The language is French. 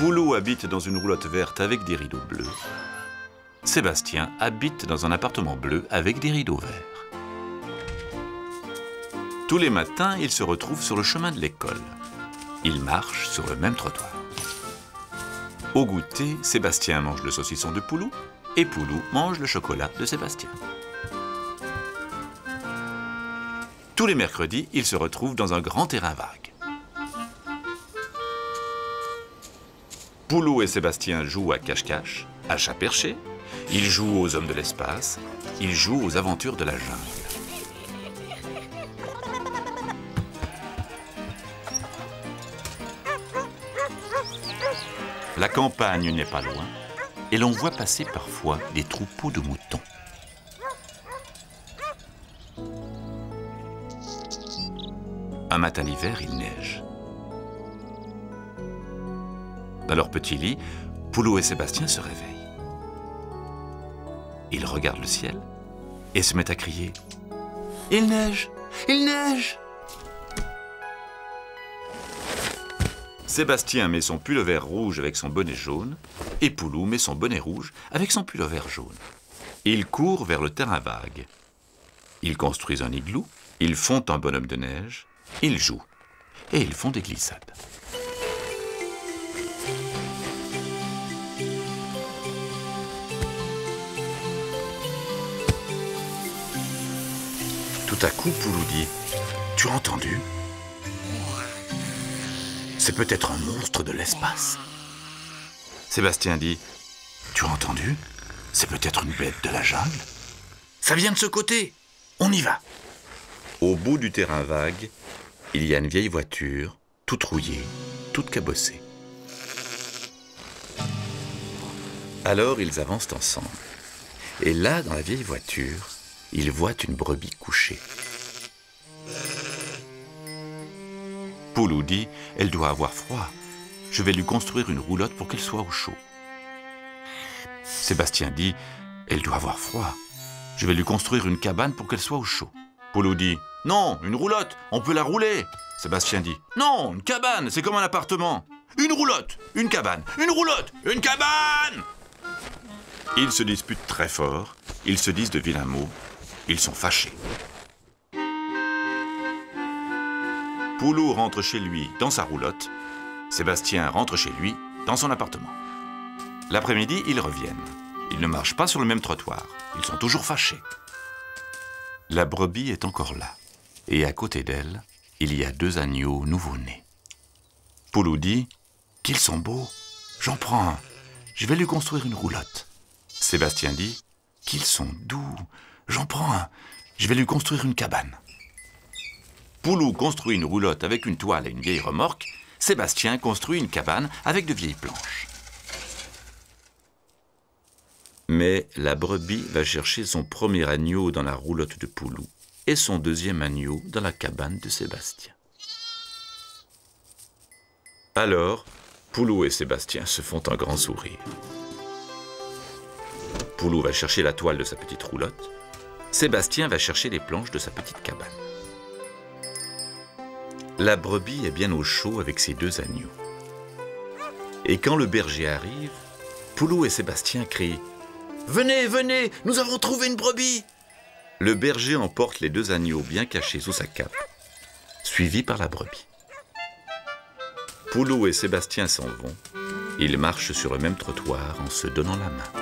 Poulou habite dans une roulotte verte avec des rideaux bleus. Sébastien habite dans un appartement bleu avec des rideaux verts. Tous les matins, ils se retrouvent sur le chemin de l'école. Ils marchent sur le même trottoir. Au goûter, Sébastien mange le saucisson de Poulou et Poulou mange le chocolat de Sébastien. Tous les mercredis, ils se retrouvent dans un grand terrain vague. Poulou et Sébastien jouent à cache-cache, à chat perché, ils jouent aux hommes de l'espace, ils jouent aux aventures de la jungle. La campagne n'est pas loin et l'on voit passer parfois des troupeaux de moutons. Un matin d'hiver, il neige. Dans leur petit lit, Poulot et Sébastien se réveillent. Ils regardent le ciel et se mettent à crier Il neige Il neige Sébastien met son pull vert rouge avec son bonnet jaune et Poulou met son bonnet rouge avec son pull vert jaune. Ils courent vers le terrain vague. Ils construisent un igloo, ils font un bonhomme de neige, ils jouent et ils font des glissades. À coup, Poulou dit Tu as entendu? C'est peut-être un monstre de l'espace. Sébastien dit Tu as entendu? C'est peut-être une bête de la jungle? Ça vient de ce côté On y va Au bout du terrain vague, il y a une vieille voiture, toute rouillée, toute cabossée. Alors ils avancent ensemble. Et là, dans la vieille voiture, ils voient une brebis couchée. Poulou dit Elle doit avoir froid. Je vais lui construire une roulotte pour qu'elle soit au chaud. Sébastien dit Elle doit avoir froid. Je vais lui construire une cabane pour qu'elle soit au chaud. Poulou dit Non, une roulotte, on peut la rouler. Sébastien dit Non, une cabane, c'est comme un appartement. Une roulotte, une cabane, une roulotte, une cabane Ils se disputent très fort, ils se disent de vilains mots, ils sont fâchés. Poulou rentre chez lui dans sa roulotte, Sébastien rentre chez lui dans son appartement. L'après-midi, ils reviennent. Ils ne marchent pas sur le même trottoir, ils sont toujours fâchés. La brebis est encore là, et à côté d'elle, il y a deux agneaux nouveau-nés. Poulou dit Qu'ils sont beaux, j'en prends un, je vais lui construire une roulotte. Sébastien dit Qu'ils sont doux, j'en prends un, je vais lui construire une cabane. Poulou construit une roulotte avec une toile et une vieille remorque. Sébastien construit une cabane avec de vieilles planches. Mais la brebis va chercher son premier agneau dans la roulotte de Poulou et son deuxième agneau dans la cabane de Sébastien. Alors, Poulou et Sébastien se font un grand sourire. Poulou va chercher la toile de sa petite roulotte. Sébastien va chercher les planches de sa petite cabane. La brebis est bien au chaud avec ses deux agneaux. Et quand le berger arrive, Poulou et Sébastien crient Venez, venez, nous avons trouvé une brebis Le berger emporte les deux agneaux bien cachés sous sa cape, suivis par la brebis. Poulou et Sébastien s'en vont. Ils marchent sur le même trottoir en se donnant la main.